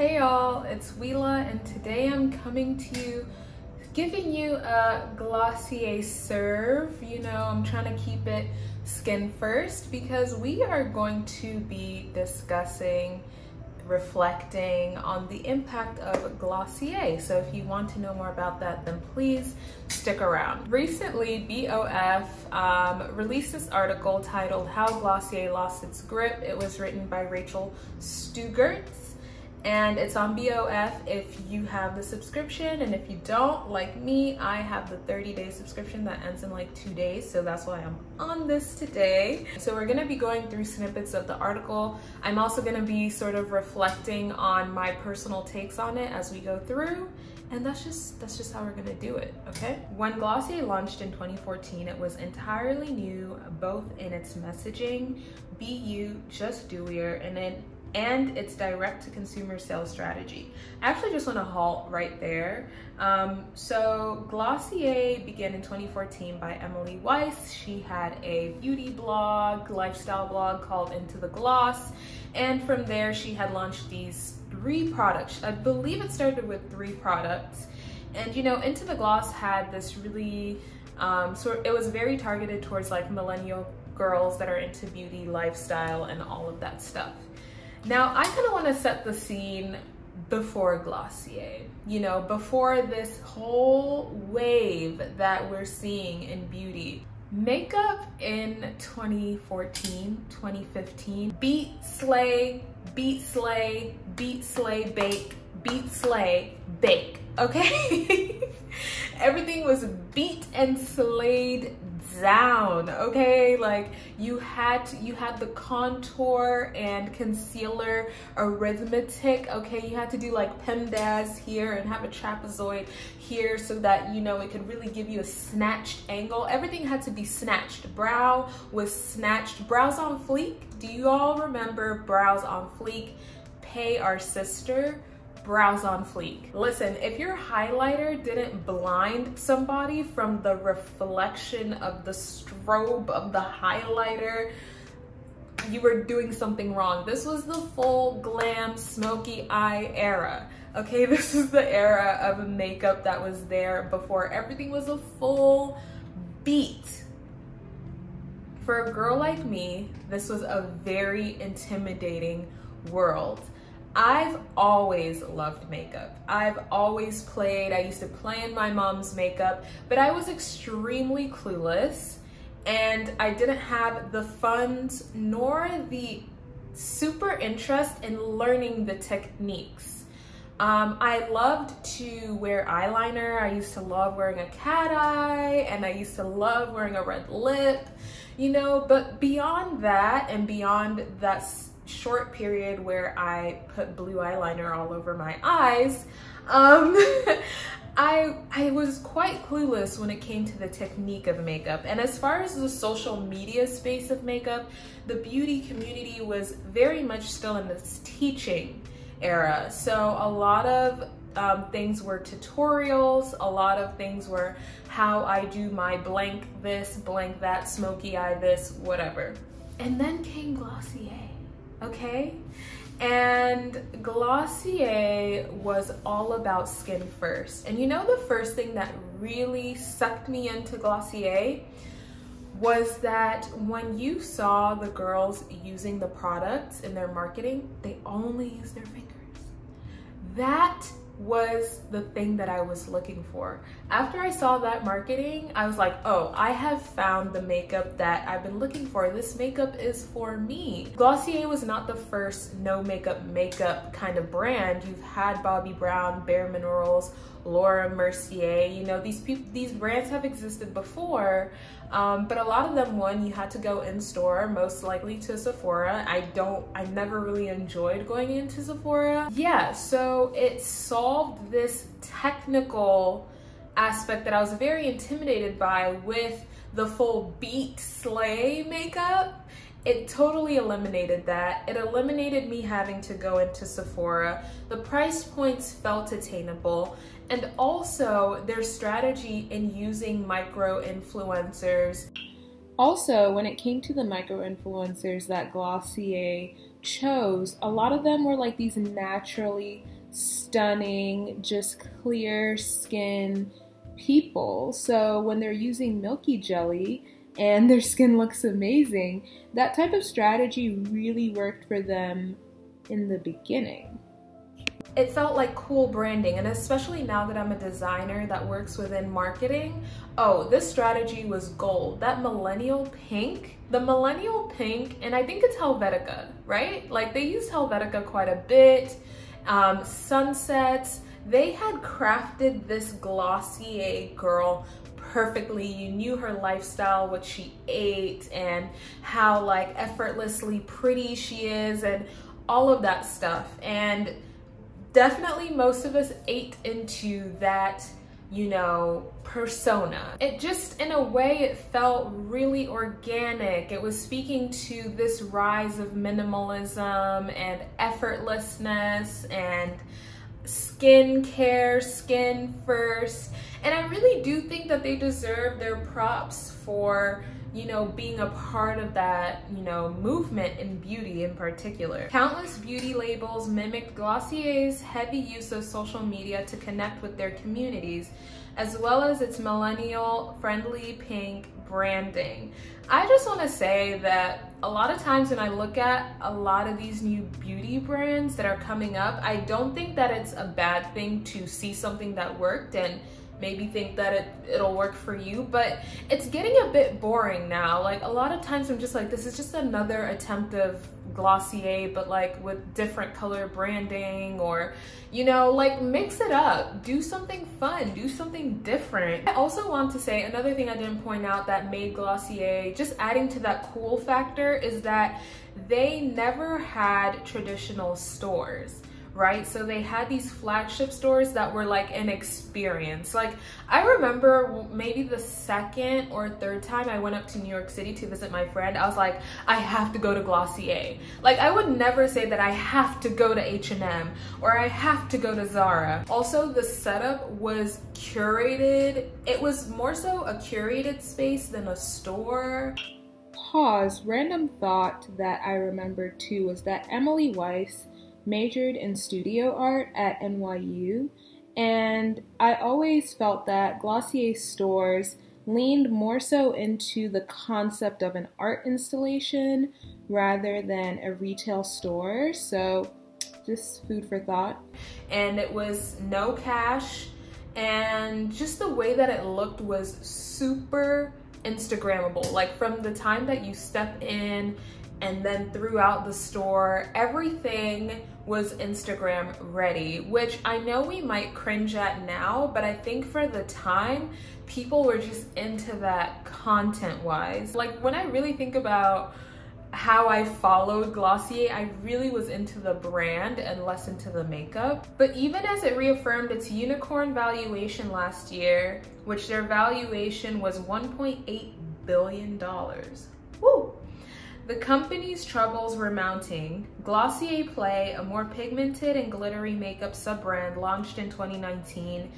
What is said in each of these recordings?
Hey y'all, it's Wila and today I'm coming to you giving you a Glossier serve. You know, I'm trying to keep it skin first because we are going to be discussing reflecting on the impact of Glossier. So if you want to know more about that, then please stick around. Recently, BOF um, released this article titled How Glossier Lost Its Grip. It was written by Rachel Strugatz and it's on BOF if you have the subscription. And if you don't like me I have the 30 day subscription that ends in like two days. So that's why I'm on this today. So we're gonna be going through snippets of the article. I'm also gonna be sort of reflecting on my personal takes on it as we go through. And that's just that's just how we're gonna do it okay? When glossier launched in 2014 it was entirely new both in its messaging be you just dewier and then and its direct to consumer sales strategy. I actually just want to halt right there. Um, so Glossier began in 2014 by Emily Weiss. She had a beauty blog, lifestyle blog called Into the Gloss. And from there, she had launched these three products. I believe it started with three products. And you know, Into the Gloss had this really, um, sort it was very targeted towards like millennial girls that are into beauty, lifestyle, and all of that stuff. Now, I kind of want to set the scene before Glossier, you know, before this whole wave that we're seeing in beauty. Makeup in 2014, 2015, beat, slay, beat, slay, beat, slay, bake, beat, slay, bake, okay? Everything was beat and slayed down okay? Like you had to, you had the contour and concealer arithmetic okay? You had to do like PEMDAS here and have a trapezoid here so that you know it could really give you a snatched angle. Everything had to be snatched. Brow was snatched. Brows on fleek do you all remember brows on fleek? Pay our sister brows on fleek. Listen, if your highlighter didn't blind somebody from the reflection of the strobe of the highlighter, you were doing something wrong. This was the full glam smoky eye era. Okay, this is the era of makeup that was there before everything was a full beat. For a girl like me, this was a very intimidating world. I've always loved makeup. I've always played, I used to play in my mom's makeup, but I was extremely clueless and I didn't have the funds nor the super interest in learning the techniques. Um, I loved to wear eyeliner. I used to love wearing a cat eye and I used to love wearing a red lip, you know, but beyond that and beyond that short period where I put blue eyeliner all over my eyes, um, I, I was quite clueless when it came to the technique of makeup. And as far as the social media space of makeup, the beauty community was very much still in this teaching era. So a lot of um, things were tutorials, a lot of things were how I do my blank this, blank that, smoky eye this, whatever. And then came Glossier okay? And Glossier was all about skin first. And you know the first thing that really sucked me into Glossier was that when you saw the girls using the products in their marketing, they only use their fingers. That was the thing that I was looking for. After I saw that marketing, I was like, oh, I have found the makeup that I've been looking for. This makeup is for me. Glossier was not the first no makeup makeup kind of brand. You've had Bobbi Brown, Bare Minerals, Laura Mercier, you know, these people, these brands have existed before, um, but a lot of them, one, you had to go in store, most likely to Sephora. I don't, I never really enjoyed going into Sephora. Yeah, so it solved this technical aspect that I was very intimidated by with the full beat slay makeup it totally eliminated that. It eliminated me having to go into Sephora. The price points felt attainable and also their strategy in using micro influencers. Also, when it came to the micro influencers that Glossier chose, a lot of them were like these naturally stunning, just clear skin people. So when they're using Milky Jelly and their skin looks amazing, that type of strategy really worked for them in the beginning. It felt like cool branding, and especially now that I'm a designer that works within marketing, oh, this strategy was gold. That millennial pink, the millennial pink, and I think it's Helvetica, right? Like they use Helvetica quite a bit, um, sunsets, they had crafted this Glossier girl perfectly. You knew her lifestyle, what she ate, and how like effortlessly pretty she is, and all of that stuff. And definitely most of us ate into that you know, persona. It just, in a way, it felt really organic. It was speaking to this rise of minimalism and effortlessness and skincare, skin first. And I really do think that they deserve their props for you know, being a part of that, you know, movement in beauty in particular. Countless beauty labels mimicked Glossier's heavy use of social media to connect with their communities, as well as its millennial friendly pink branding. I just want to say that a lot of times when I look at a lot of these new beauty brands that are coming up, I don't think that it's a bad thing to see something that worked and maybe think that it, it'll work for you, but it's getting a bit boring now. Like a lot of times I'm just like, this is just another attempt of Glossier, but like with different color branding or, you know, like mix it up, do something fun, do something different. I also want to say another thing I didn't point out that made Glossier, just adding to that cool factor is that they never had traditional stores right? So they had these flagship stores that were like an experience. Like I remember maybe the second or third time I went up to New York City to visit my friend, I was like, I have to go to Glossier. Like I would never say that I have to go to H&M or I have to go to Zara. Also the setup was curated. It was more so a curated space than a store pause, random thought that I remembered too was that Emily Weiss majored in studio art at NYU, and I always felt that Glossier stores leaned more so into the concept of an art installation rather than a retail store. So, just food for thought. And it was no cash, and just the way that it looked was super Instagrammable. Like, from the time that you step in and then throughout the store, everything was Instagram ready, which I know we might cringe at now, but I think for the time, people were just into that content wise. Like when I really think about how I followed Glossier, I really was into the brand and less into the makeup. But even as it reaffirmed its unicorn valuation last year, which their valuation was $1.8 billion. Woo! The company's troubles were mounting. Glossier Play, a more pigmented and glittery makeup sub-brand launched in 2019,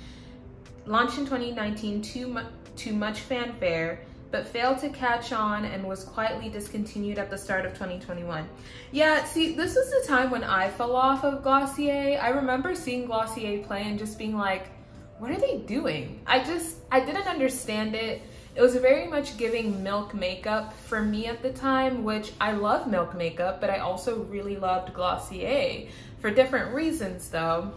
launched in 2019 too, mu too much fanfare, but failed to catch on and was quietly discontinued at the start of 2021. Yeah, see, this is the time when I fell off of Glossier. I remember seeing Glossier play and just being like, what are they doing? I just, I didn't understand it. It was very much giving milk makeup for me at the time, which I love milk makeup, but I also really loved Glossier for different reasons though.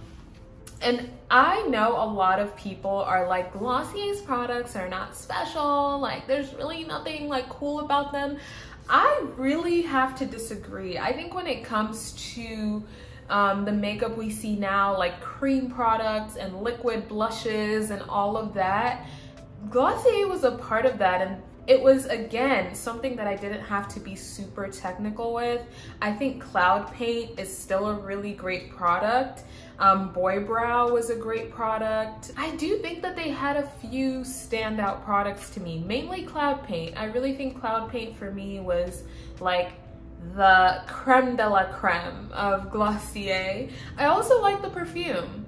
And I know a lot of people are like, Glossier's products are not special, like there's really nothing like cool about them. I really have to disagree. I think when it comes to um, the makeup we see now, like cream products and liquid blushes and all of that, Glossier was a part of that and it was again something that I didn't have to be super technical with. I think Cloud Paint is still a really great product. Um, Boy Brow was a great product. I do think that they had a few standout products to me, mainly Cloud Paint. I really think Cloud Paint for me was like the creme de la creme of Glossier. I also like the perfume.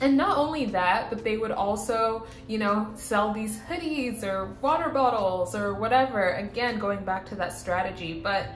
And not only that, but they would also, you know, sell these hoodies or water bottles or whatever. Again, going back to that strategy. But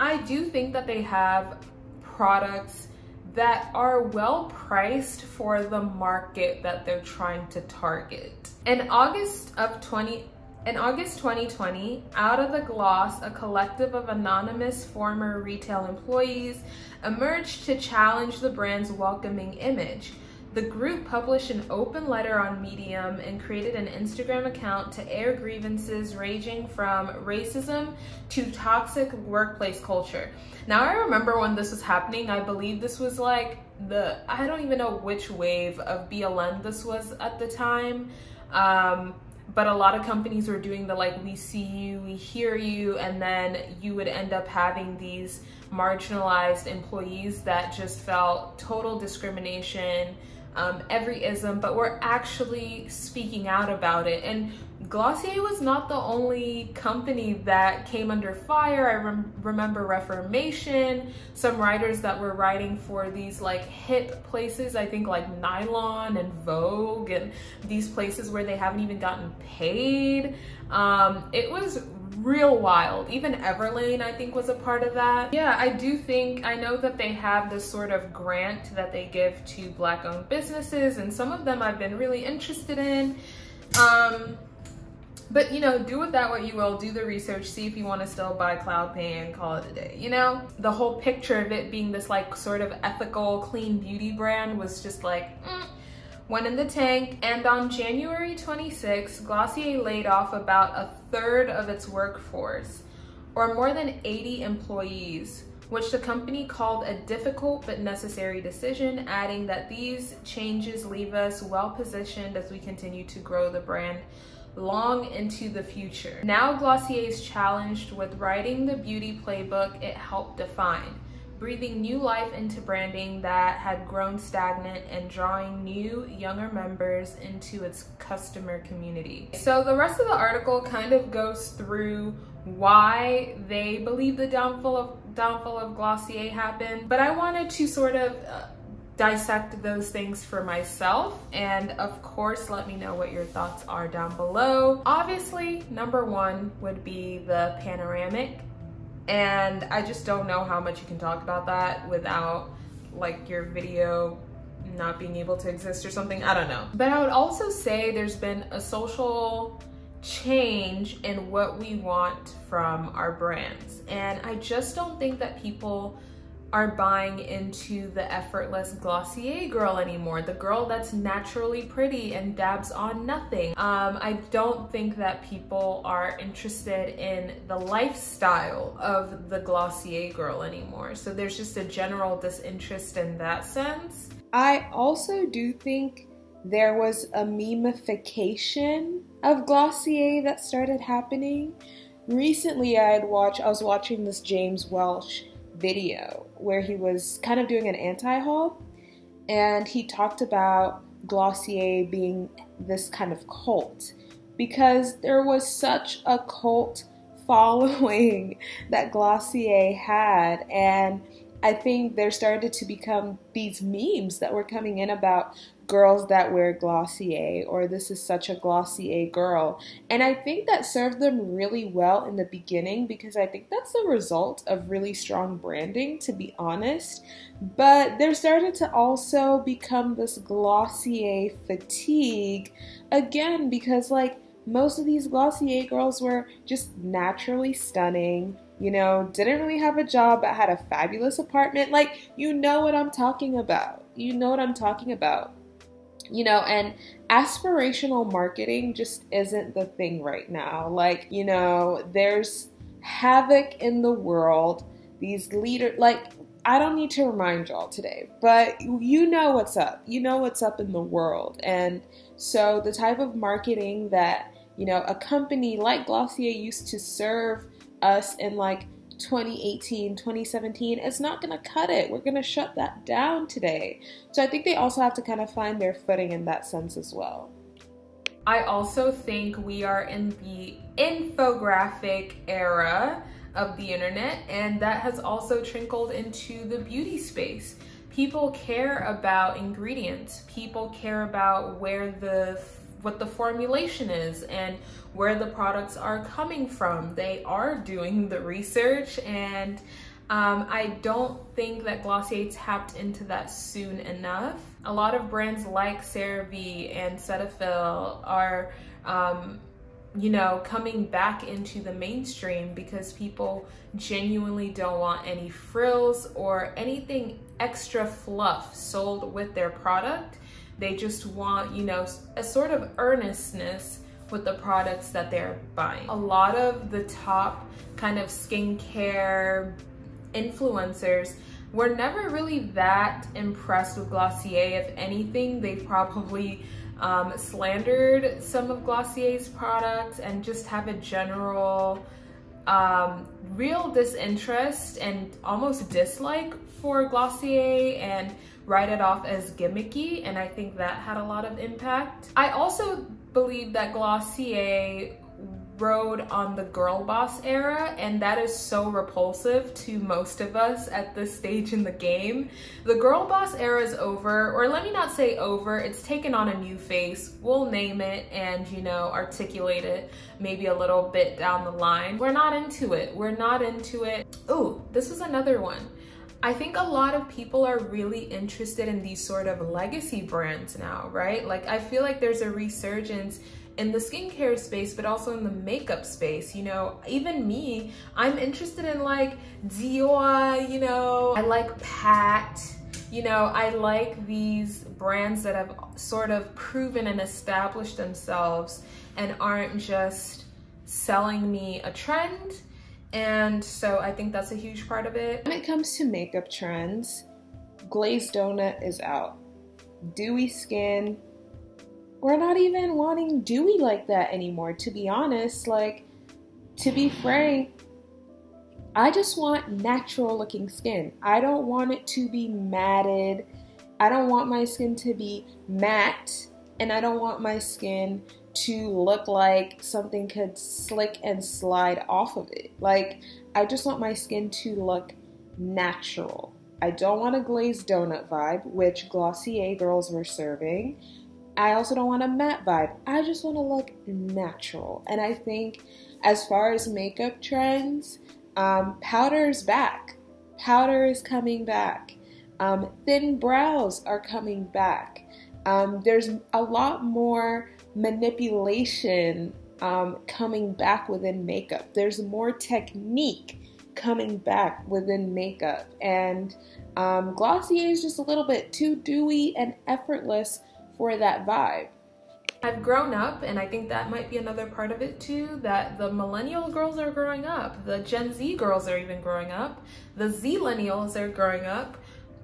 I do think that they have products that are well priced for the market that they're trying to target. In August of 20 in August 2020, Out of the Gloss, a collective of anonymous former retail employees, emerged to challenge the brand's welcoming image. The group published an open letter on Medium and created an Instagram account to air grievances ranging from racism to toxic workplace culture. Now, I remember when this was happening, I believe this was like the, I don't even know which wave of BLM this was at the time. Um, but a lot of companies were doing the like we see you we hear you and then you would end up having these marginalized employees that just felt total discrimination um, every ism but were actually speaking out about it and Glossier was not the only company that came under fire. I rem remember Reformation, some writers that were writing for these like hip places, I think like Nylon and Vogue and these places where they haven't even gotten paid. Um, it was real wild. Even Everlane, I think, was a part of that. Yeah, I do think, I know that they have this sort of grant that they give to black owned businesses and some of them I've been really interested in. Um, but you know, do with that what you will, do the research, see if you wanna still buy Cloud and call it a day, you know? The whole picture of it being this like sort of ethical, clean beauty brand was just like, mm, went in the tank. And on January 26, Glossier laid off about a third of its workforce, or more than 80 employees, which the company called a difficult but necessary decision, adding that these changes leave us well positioned as we continue to grow the brand long into the future. Now Glossier is challenged with writing the beauty playbook it helped define, breathing new life into branding that had grown stagnant and drawing new, younger members into its customer community. So the rest of the article kind of goes through why they believe the downfall of downfall of Glossier happened, but I wanted to sort of uh, dissect those things for myself. And of course, let me know what your thoughts are down below. Obviously, number one would be the panoramic. And I just don't know how much you can talk about that without like your video not being able to exist or something. I don't know. But I would also say there's been a social change in what we want from our brands. And I just don't think that people are buying into the effortless Glossier girl anymore, the girl that's naturally pretty and dabs on nothing. Um, I don't think that people are interested in the lifestyle of the Glossier girl anymore. So there's just a general disinterest in that sense. I also do think there was a memification of Glossier that started happening. Recently I had watched I was watching this James Welsh video where he was kind of doing an anti-haul and he talked about Glossier being this kind of cult because there was such a cult following that Glossier had and I think there started to become these memes that were coming in about girls that wear Glossier or this is such a Glossier girl. And I think that served them really well in the beginning because I think that's the result of really strong branding, to be honest. But there started to also become this Glossier fatigue again because, like, most of these Glossier girls were just naturally stunning you know, didn't really have a job but had a fabulous apartment. Like, you know what I'm talking about. You know what I'm talking about you know, and aspirational marketing just isn't the thing right now. Like, you know, there's havoc in the world. These leaders, like, I don't need to remind y'all today, but you know what's up. You know what's up in the world. And so the type of marketing that, you know, a company like Glossier used to serve us in like 2018, 2017, it's not going to cut it. We're going to shut that down today. So I think they also have to kind of find their footing in that sense as well. I also think we are in the infographic era of the internet, and that has also trickled into the beauty space. People care about ingredients, people care about where the what the formulation is and where the products are coming from. They are doing the research and Um, I don't think that Glossier tapped into that soon enough. A lot of brands like CeraVe and Cetaphil are, um, you know, coming back into the mainstream because people genuinely don't want any frills or anything extra fluff sold with their product. They just want, you know, a sort of earnestness with the products that they're buying. A lot of the top kind of skincare influencers were never really that impressed with Glossier. If anything, they probably um, slandered some of Glossier's products and just have a general um, real disinterest and almost dislike for Glossier and write it off as gimmicky and I think that had a lot of impact. I also believe that Glossier rode on the girl boss era and that is so repulsive to most of us at this stage in the game. The girl boss era is over, or let me not say over, it's taken on a new face. We'll name it and, you know, articulate it maybe a little bit down the line. We're not into it. We're not into it. Oh, this is another one. I think a lot of people are really interested in these sort of legacy brands now, right? Like I feel like there's a resurgence in the skincare space, but also in the makeup space. You know, even me, I'm interested in like Dior, you know, I like Pat, you know, I like these brands that have sort of proven and established themselves and aren't just selling me a trend. And so I think that's a huge part of it. When it comes to makeup trends, glazed donut is out. Dewy skin, we're not even wanting dewy like that anymore, to be honest. Like, to be frank, I just want natural looking skin. I don't want it to be matted. I don't want my skin to be matte. And I don't want my skin to look like something could slick and slide off of it. Like, I just want my skin to look natural. I don't want a glazed donut vibe, which Glossier girls were serving. I also don't want a matte vibe. I just want to look natural. And I think as far as makeup trends, um, powder is back. Powder is coming back. Um, thin brows are coming back. Um, there's a lot more manipulation um, coming back within makeup. There's more technique coming back within makeup. And um, Glossier is just a little bit too dewy and effortless for that vibe. I've grown up, and I think that might be another part of it too, that the millennial girls are growing up, the Gen Z girls are even growing up, the Z-lennials are growing up,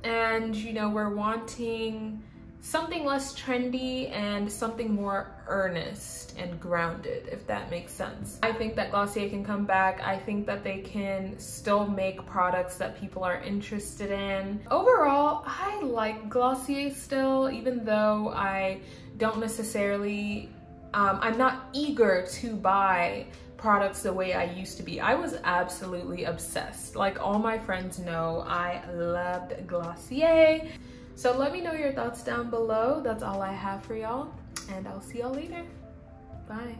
and you know, we're wanting something less trendy and something more earnest and grounded, if that makes sense. I think that Glossier can come back. I think that they can still make products that people are interested in. Overall, I like Glossier still, even though I don't necessarily, um, I'm not eager to buy products the way I used to be. I was absolutely obsessed. Like all my friends know, I loved Glossier. So let me know your thoughts down below. That's all I have for y'all and I'll see y'all later. Bye.